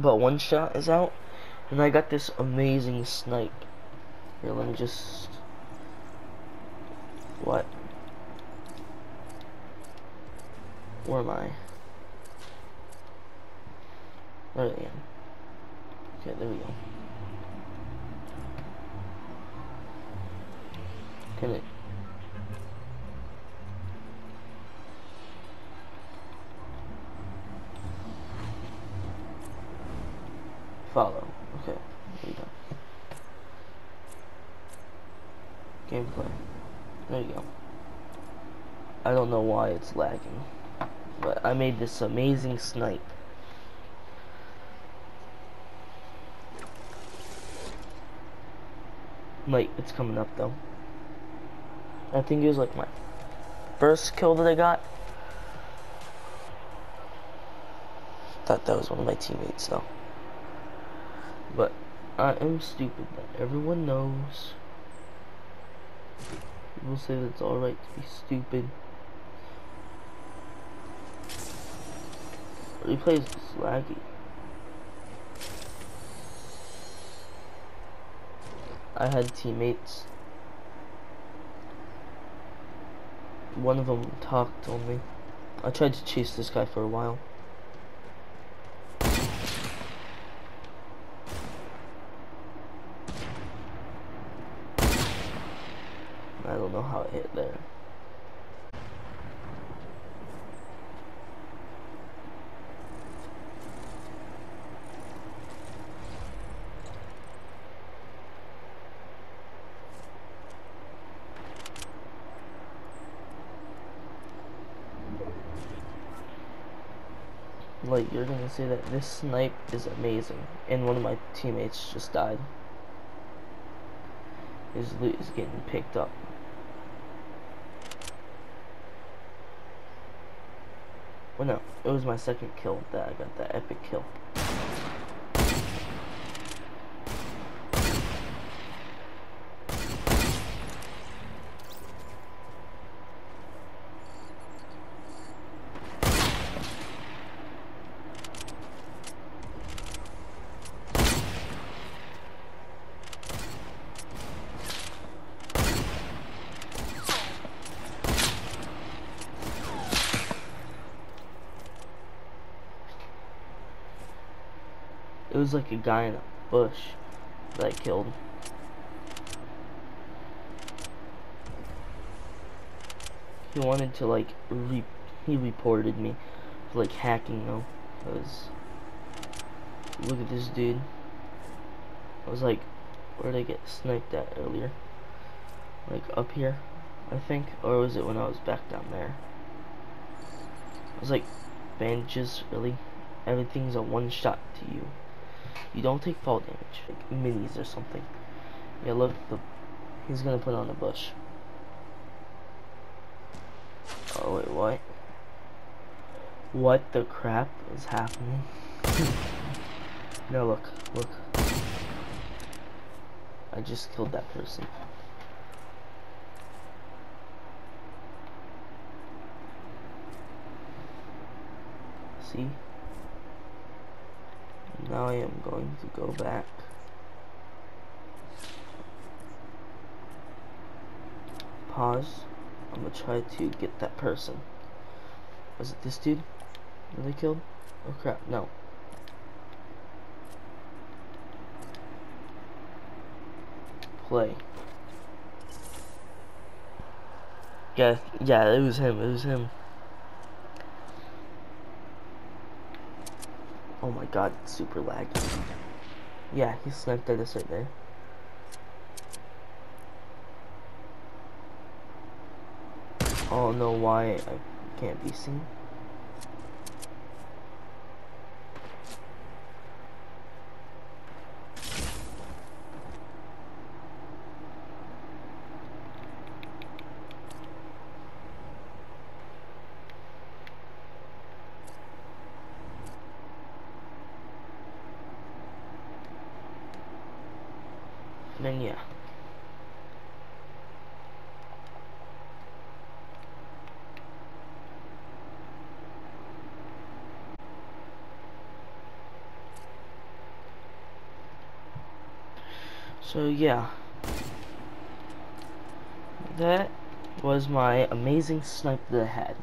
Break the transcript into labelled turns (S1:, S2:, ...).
S1: but one shot is out, and I got this amazing snipe. Here, let me just. What? Where am I? There I am. Okay, there we go. Can it? Follow. Okay, there you go. Gameplay. There you go. I don't know why it's lagging, but I made this amazing snipe. Like, it's coming up though. I think it was like my first kill that I got. Thought that was one of my teammates though. But I am stupid. That everyone knows. People say that it's alright to be stupid. Replays is laggy. I had teammates. One of them talked on me. I tried to chase this guy for a while. I don't know how it hit there. Like, you're gonna say that this snipe is amazing, and one of my teammates just died. His loot is getting picked up. Well, no, it was my second kill that I got that epic kill. Was like a guy in a bush that I killed. He wanted to like re he reported me for like hacking though. Cause look at this dude. I was like, where did I get sniped at earlier? Like up here, I think, or was it when I was back down there? I was like, bandages, really? Everything's a one shot to you. You don't take fall damage, like minis or something. Yeah, look, the he's gonna put on a bush. Oh wait, what? What the crap is happening? no, look, look. I just killed that person. See? Now I am going to go back. Pause. I'm gonna try to get that person. Was it this dude that I killed? Oh crap, no. Play. Yeah, yeah, it was him, it was him. Oh my god, it's super laggy. Yeah, he sniped at us right there. I don't know why I can't be seen. then yeah. So yeah, that was my amazing snipe that I had.